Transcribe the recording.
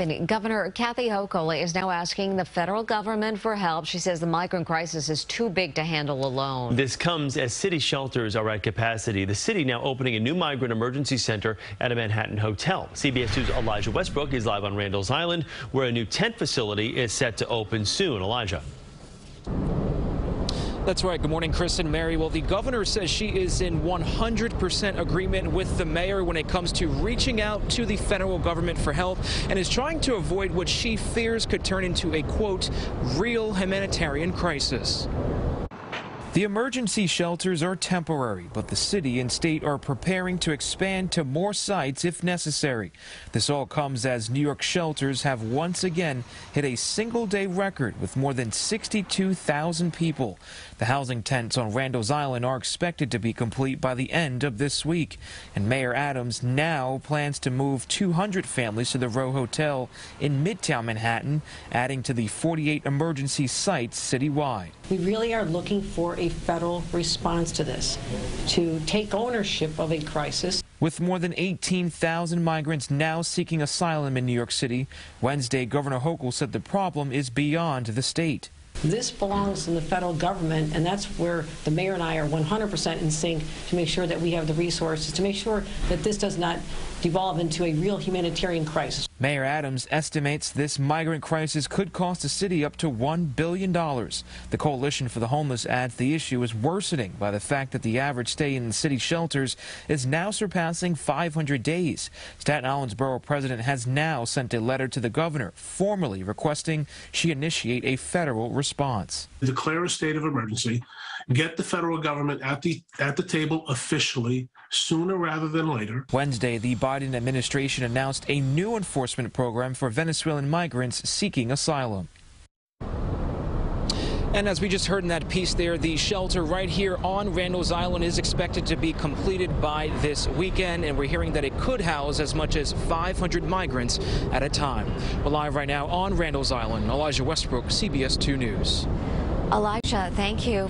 Governor Kathy Hochul is now asking the federal government for help. She says the migrant crisis is too big to handle alone. This comes as city shelters are at capacity. The city now opening a new migrant emergency center at a Manhattan hotel. CBS 2's Elijah Westbrook is live on Randall's Island, where a new tent facility is set to open soon. Elijah. That's right. Good morning, Chris and Mary. Well, the governor says she is in 100% agreement with the mayor when it comes to reaching out to the federal government for help and is trying to avoid what she fears could turn into a, quote, real humanitarian crisis. The emergency shelters are temporary, but the city and state are preparing to expand to more sites if necessary. This all comes as New York shelters have once again hit a single day record with more than 62,000 people. The housing tents on Randall's Island are expected to be complete by the end of this week. And Mayor Adams now plans to move 200 families to the Row Hotel in Midtown Manhattan, adding to the 48 emergency sites citywide. We really are looking for a federal response to this, to take ownership of a crisis. With more than 18,000 migrants now seeking asylum in New York City, Wednesday Governor Hochul said the problem is beyond the state. This belongs in the federal government, and that's where the mayor and I are 100% in sync to make sure that we have the resources, to make sure that this does not devolve into a real humanitarian crisis. Mayor Adams estimates this migrant crisis could cost the city up to $1 billion. The Coalition for the Homeless adds the issue is worsening by the fact that the average stay in the city shelters is now surpassing 500 days. Staten Island's borough president has now sent a letter to the governor formally requesting she initiate a federal response. Declare a state of emergency, get the federal government at the at the table officially sooner rather than later. Wednesday, the Biden administration announced a new enforcement program for Venezuelan migrants seeking asylum. And as we just heard in that piece there, the shelter right here on Randall's Island is expected to be completed by this weekend, and we're hearing that it could house as much as 500 migrants at a time. We're live right now on Randall's Island. Elijah Westbrook, CBS 2 News. Elijah, thank you.